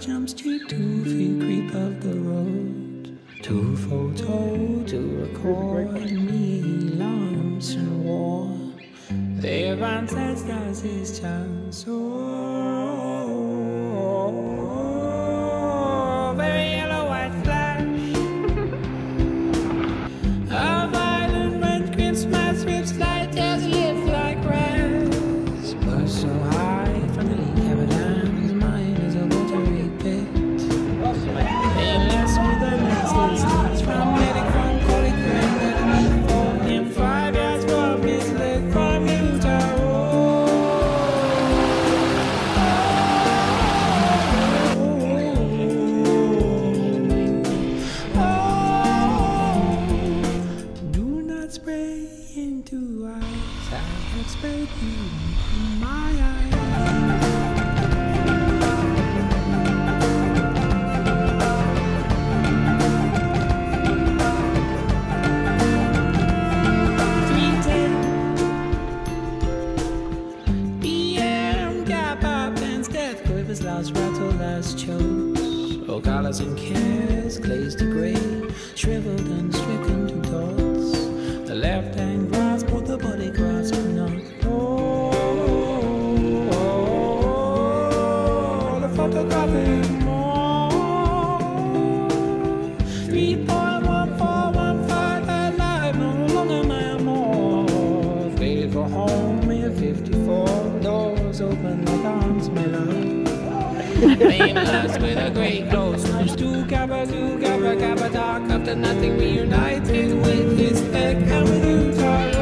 Jumps to two feet creep of the road. Two photo to record me lumps and war. Their ancestors his chance so Do spray into eyes. I have sprayed you in my eyes. Three ten PM gap up and death quivers last rattle last chokes. Oh, collars and cares glazed to grey, shriveled and stricken to dots. The left hand grasp, but the body grasp not. Oh, the photographic more. Three point one four one five alive, no longer my amour. Faded for home in fifty-four doors open Nameless with a great close Comes to Kappa, to Kappa, Kappa Dark After nothing reunited with his neck And with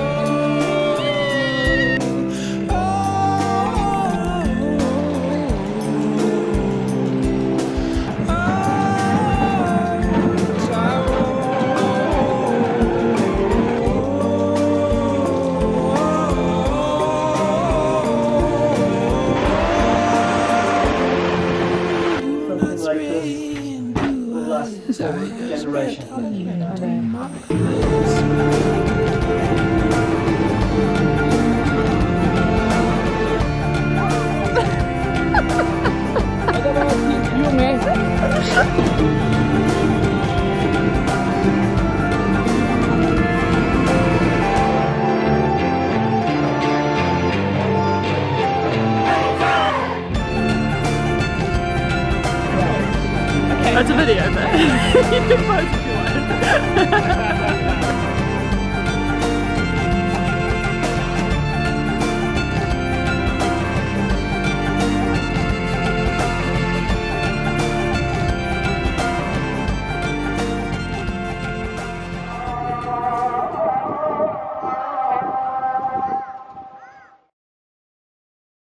you, like this will last for generations. That's a video, but you can post if you want.